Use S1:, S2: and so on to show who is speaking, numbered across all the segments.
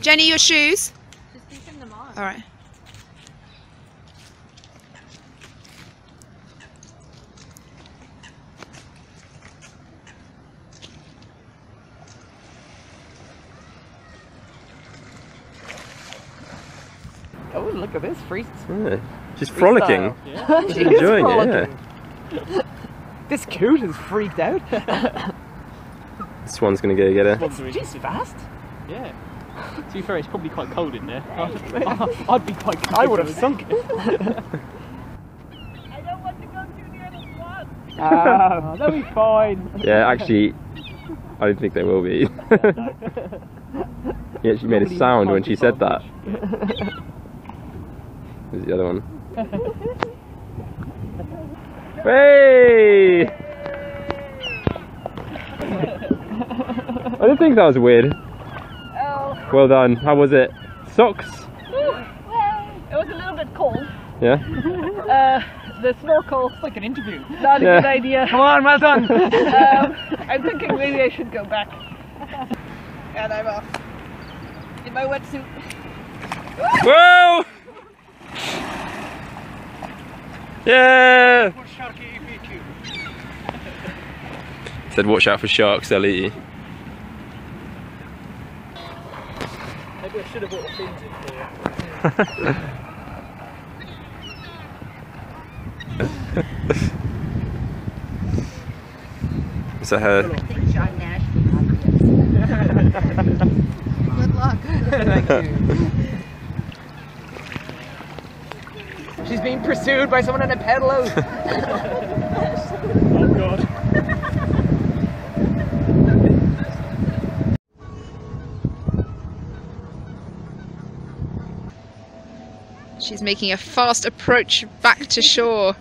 S1: Jenny, your shoes.
S2: Just keeping them on.
S1: All right.
S3: Oh, look at this free.
S4: Yeah. She's frolicking.
S3: freestyle.
S4: She's enjoying it, yeah.
S3: Frolicking. This coot is freaked out.
S4: This one's gonna go get her.
S3: She's fast.
S5: Yeah. To be fair, it's probably quite cold in there. I'd, I'd be quite.
S3: I would have sunk it.
S2: I don't want to go too near the swamp.
S3: Ah,
S5: They'll be fine.
S4: Yeah, actually, I don't think they will be. he actually made a sound when she said that. There's the other one. Hey! I didn't think that was weird.
S2: Oh,
S4: Well done. How was it? Socks?
S2: well, it was a little bit cold.
S4: Yeah?
S2: Uh, the snorkel,
S5: It's like an interview.
S2: not a good idea.
S3: Come on, well done.
S2: um, I'm thinking maybe I should go back. And I'm off. In my wetsuit.
S4: Whoa! Yeah! Said watch out for sharks, they'll eat you.
S5: Maybe I should have brought the fins in here.
S4: Is that her?
S2: Good luck.
S3: Thank you. She's being pursued by someone in a pedalo.
S1: She's making a fast approach back to shore.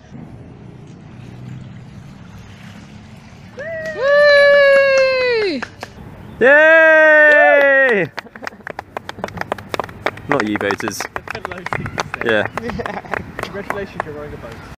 S1: Woo!
S4: Yay! Not you, boaters.
S5: Congratulations.
S4: Yeah.
S5: Congratulations, you're rowing a boat.